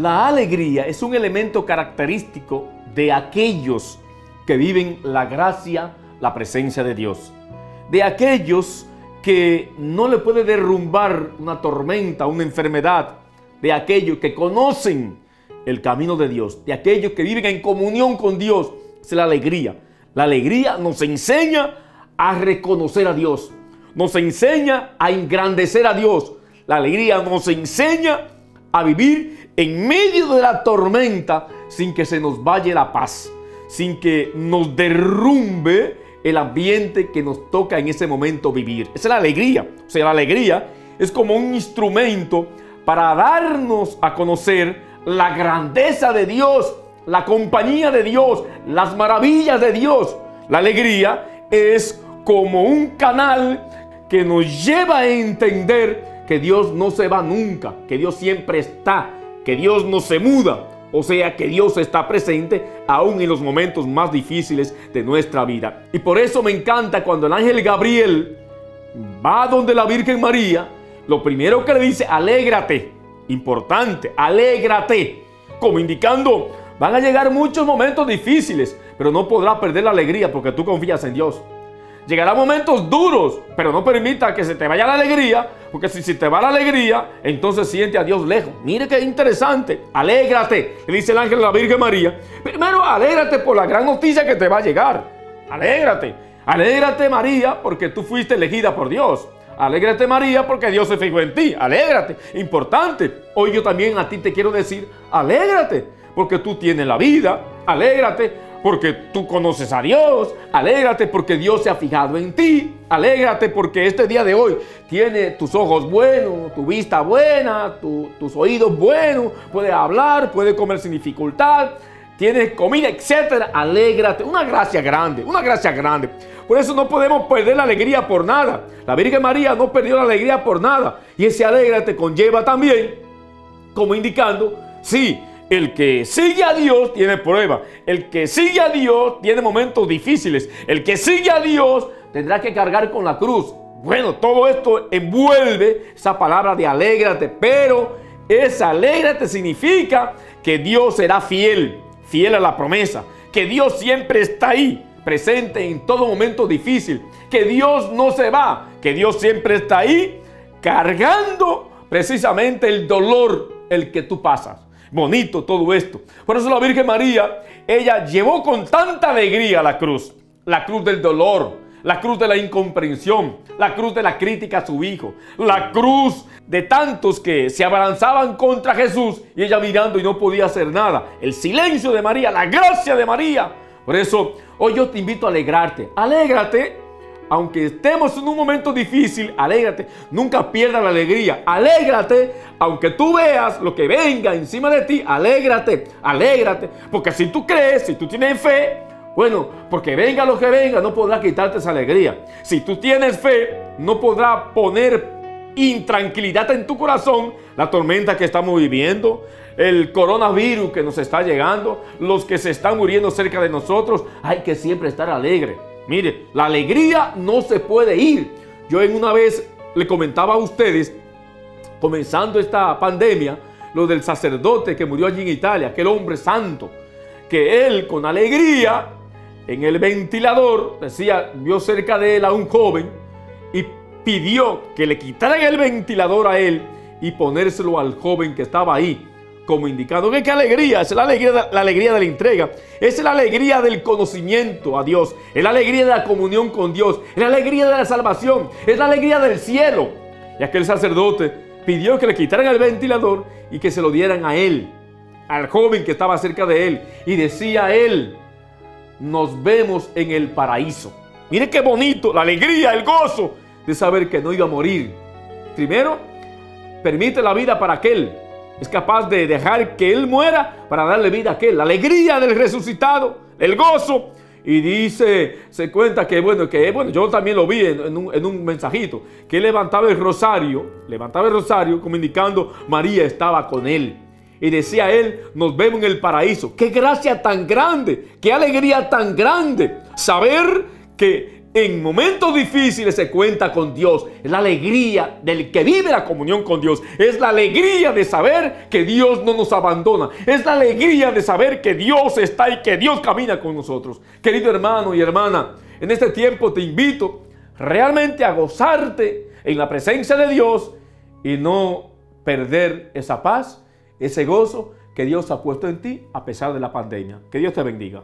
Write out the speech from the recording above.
La alegría es un elemento característico de aquellos que viven la gracia, la presencia de Dios. De aquellos que no le puede derrumbar una tormenta, una enfermedad. De aquellos que conocen el camino de Dios. De aquellos que viven en comunión con Dios. Es la alegría. La alegría nos enseña a reconocer a Dios. Nos enseña a engrandecer a Dios. La alegría nos enseña a vivir en medio de la tormenta sin que se nos vaya la paz, sin que nos derrumbe el ambiente que nos toca en ese momento vivir. Esa es la alegría. O sea, la alegría es como un instrumento para darnos a conocer la grandeza de Dios, la compañía de Dios, las maravillas de Dios. La alegría es como un canal que nos lleva a entender que Dios no se va nunca, que Dios siempre está, que Dios no se muda. O sea que Dios está presente aún en los momentos más difíciles de nuestra vida. Y por eso me encanta cuando el ángel Gabriel va donde la Virgen María, lo primero que le dice, alégrate. Importante, alégrate. Como indicando, van a llegar muchos momentos difíciles, pero no podrás perder la alegría porque tú confías en Dios. Llegará momentos duros, pero no permita que se te vaya la alegría, porque si se te va la alegría, entonces siente a Dios lejos. Mire qué interesante. Alégrate, le dice el ángel de la Virgen María. Primero, alégrate por la gran noticia que te va a llegar. Alégrate. Alégrate María porque tú fuiste elegida por Dios. Alégrate María porque Dios se fijó en ti. Alégrate. Importante. Hoy yo también a ti te quiero decir, alégrate porque tú tienes la vida. Alégrate porque tú conoces a Dios. Alégrate porque Dios se ha fijado en ti. Alégrate porque este día de hoy tiene tus ojos buenos, tu vista buena, tus oídos buenos, puede hablar, puede comer sin dificultad, tienes comida, etcétera. Alégrate, una gracia grande, una gracia grande. Por eso no podemos perder la alegría por nada. La Virgen María no perdió la alegría por nada. Y ese alégrate conlleva también, como indicando, sí, el que sigue a Dios tiene prueba. El que sigue a Dios tiene momentos difíciles. El que sigue a Dios tendrá que cargar con la cruz. Bueno, todo esto envuelve esa palabra de alégrate, pero esa alégrate significa que Dios será fiel, fiel a la promesa, que Dios siempre está ahí, presente en todo momento difícil, que Dios no se va, que Dios siempre está ahí cargando precisamente el dolor el que tú pasas bonito todo esto. Por eso la Virgen María, ella llevó con tanta alegría la cruz, la cruz del dolor, la cruz de la incomprensión, la cruz de la crítica a su hijo, la cruz de tantos que se abalanzaban contra Jesús y ella mirando y no podía hacer nada. El silencio de María, la gracia de María. Por eso hoy yo te invito a alegrarte. Alégrate aunque estemos en un momento difícil, alégrate. Nunca pierdas la alegría. Alégrate, aunque tú veas lo que venga encima de ti, alégrate, alégrate. Porque si tú crees, si tú tienes fe, bueno, porque venga lo que venga, no podrá quitarte esa alegría. Si tú tienes fe, no podrá poner intranquilidad en tu corazón la tormenta que estamos viviendo, el coronavirus que nos está llegando, los que se están muriendo cerca de nosotros. Hay que siempre estar alegre. Mire, la alegría no se puede ir. Yo en una vez le comentaba a ustedes, comenzando esta pandemia, lo del sacerdote que murió allí en Italia, aquel hombre santo, que él con alegría en el ventilador, decía, vio cerca de él a un joven y pidió que le quitaran el ventilador a él y ponérselo al joven que estaba ahí como indicado. ¿Qué, alegría? Es la alegría, la alegría de la entrega. Es la alegría del conocimiento a Dios. Es la alegría de la comunión con Dios. Es la alegría de la salvación. Es la alegría del cielo. Y aquel sacerdote pidió que le quitaran el ventilador y que se lo dieran a él, al joven que estaba cerca de él. Y decía él, nos vemos en el paraíso. Mire qué bonito, la alegría, el gozo de saber que no iba a morir. Primero, permite la vida para aquel es capaz de dejar que Él muera para darle vida a aquel. La alegría del resucitado, el gozo. Y dice, se cuenta que, bueno, que bueno, yo también lo vi en, un, en, un, mensajito, que él levantaba el rosario, levantaba el rosario como indicando María estaba con él. Y decía él, nos vemos en el paraíso. Qué gracia tan grande, qué alegría tan grande. Saber que en momentos difíciles se cuenta con Dios. Es la alegría del que vive la comunión con Dios. Es la alegría de saber que Dios no nos abandona. Es la alegría de saber que Dios está y que Dios camina con nosotros. Querido hermano y hermana, en este tiempo te invito realmente a gozarte en la presencia de Dios y no perder esa paz, ese gozo que Dios ha puesto en ti a pesar de la pandemia. Que Dios te bendiga.